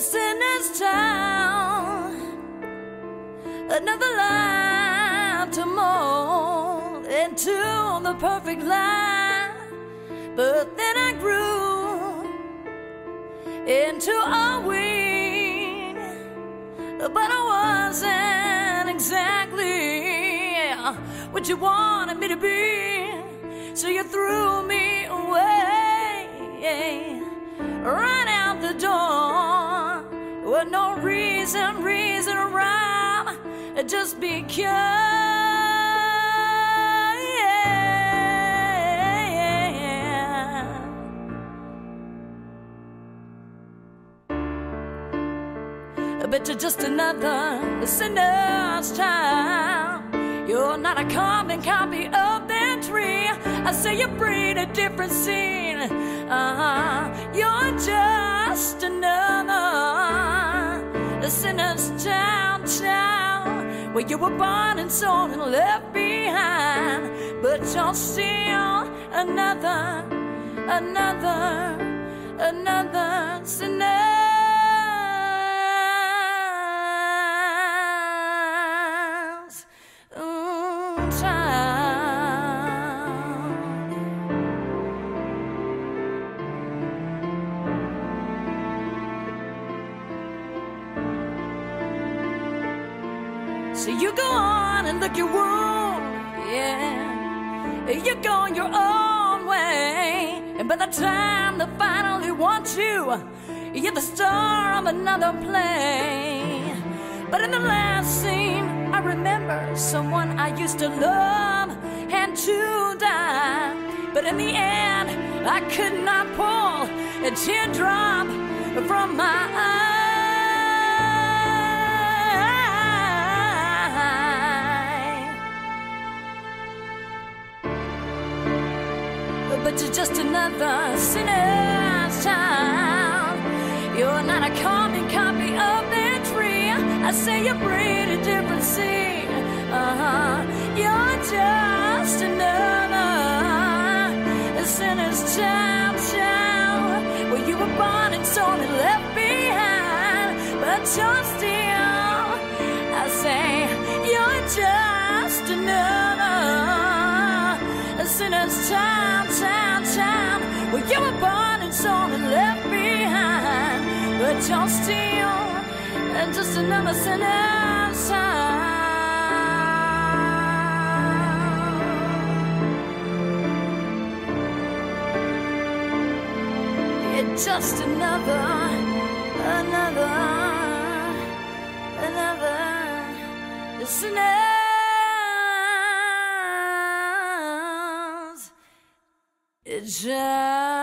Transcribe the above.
sinner's town, another life to mold into the perfect life. But then I grew into a weed, but I wasn't exactly what you wanted me to be. So you threw me reason, reason rhyme, just because. But you're just another sinner's child. You're not a common copy of that tree. I say you breed a different scene. Uh-huh. You were born and sold and left behind. But you're still another, another, another. So you go on and look your wound, yeah. You go your own way, and by the time they finally want you, you're the star of another play. But in the last scene, I remember someone I used to love had to die. But in the end, I could not pull a teardrop from my eye. But you're just another sinner's child. You're not a carbon copy of that tree. I say you breed a different seed. Uh-huh. You're just another sinner's child, child. Well, you were born and sold and left behind, but you're still. Sinner's child, child, child. Well, you were born and sold and left behind, but you're still uh, just another child. You're just another, another, another sinner's child.